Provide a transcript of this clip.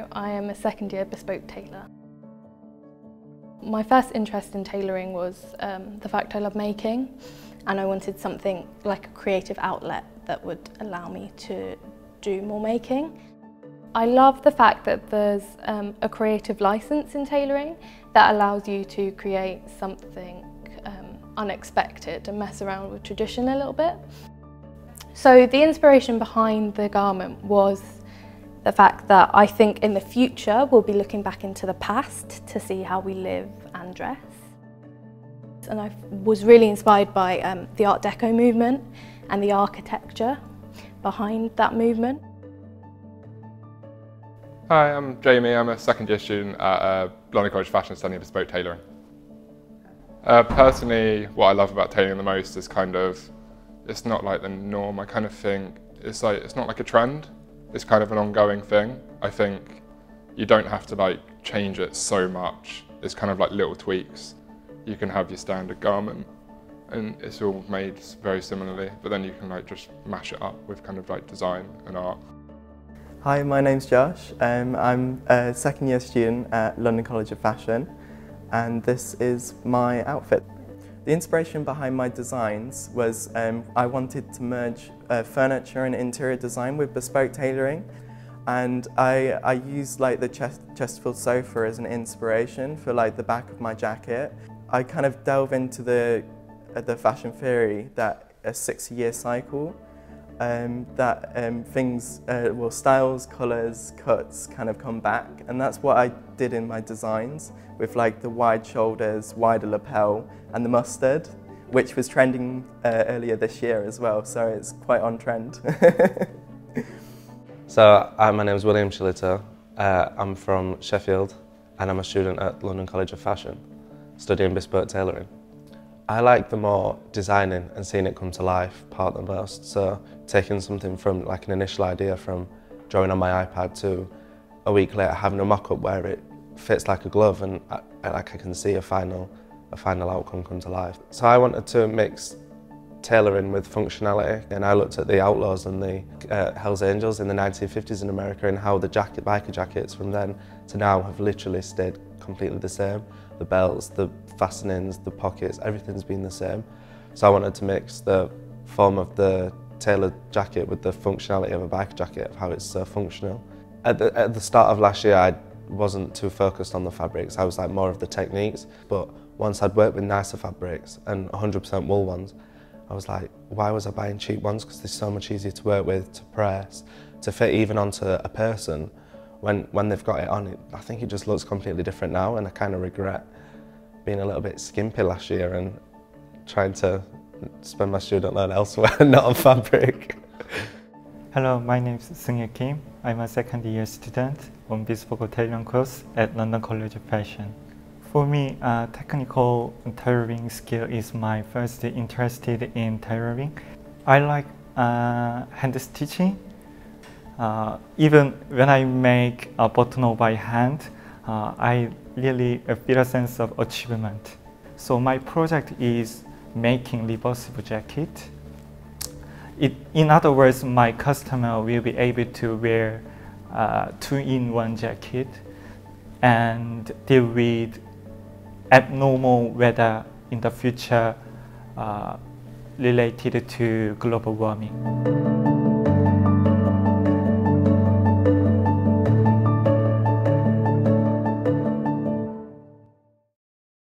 a second year bespoke tailor. My first interest in tailoring was um, the fact I love making and I wanted something like a creative outlet that would allow me to do more making. I love the fact that there's um, a creative license in tailoring that allows you to create something um, unexpected and mess around with tradition a little bit. So the inspiration behind the garment was the fact that I think in the future we'll be looking back into the past to see how we live and dress. And I was really inspired by um, the Art Deco movement and the architecture behind that movement. Hi, I'm Jamie. I'm a second year student at uh, London College of Fashion studying bespoke tailoring. Uh, personally, what I love about tailoring the most is kind of, it's not like the norm. I kind of think it's like, it's not like a trend it's kind of an ongoing thing. I think you don't have to like change it so much. It's kind of like little tweaks. You can have your standard garment and it's all made very similarly, but then you can like just mash it up with kind of like design and art. Hi, my name's Josh. Um, I'm a second year student at London College of Fashion and this is my outfit. The inspiration behind my designs was um, I wanted to merge uh, furniture and interior design with bespoke tailoring and I, I used like the Chest Chesterfield sofa as an inspiration for like the back of my jacket. I kind of delve into the, uh, the fashion theory that a 60 year cycle um, that um, things, uh, well, styles, colours, cuts kind of come back. And that's what I did in my designs with like the wide shoulders, wider lapel and the mustard, which was trending uh, earlier this year as well. So it's quite on trend. so uh, my name is William Chilito. Uh, I'm from Sheffield and I'm a student at London College of Fashion, studying bespoke tailoring. I like the more designing and seeing it come to life part the most. So taking something from like an initial idea from drawing on my iPad to a week later having a mock-up where it fits like a glove and I, like I can see a final, a final outcome come to life. So I wanted to mix tailoring with functionality and I looked at the Outlaws and the uh, Hells Angels in the 1950s in America and how the jacket, biker jackets from then to now have literally stayed completely the same. The belts, the fastenings, the pockets, everything's been the same. So I wanted to mix the form of the tailored jacket with the functionality of a biker jacket, of how it's so functional. At the, at the start of last year, I wasn't too focused on the fabrics. I was like more of the techniques. But once I'd worked with nicer fabrics and 100% wool ones, I was like, why was I buying cheap ones? Because they're so much easier to work with, to press, to fit even onto a person. When, when they've got it on, it, I think it just looks completely different now and I kind of regret being a little bit skimpy last year and trying to spend my student loan elsewhere, not on fabric. Hello, my name is Seungye Kim. I'm a second year student on bespoke tailoring course at London College of Fashion. For me, uh, technical tailoring skill is my first interested in tailoring. I like uh, hand stitching. Uh, even when I make a buttonhole by hand, uh, I really feel a sense of achievement. So my project is making reversible jacket. It, in other words, my customer will be able to wear uh, two-in-one jacket and deal with abnormal weather in the future uh, related to global warming.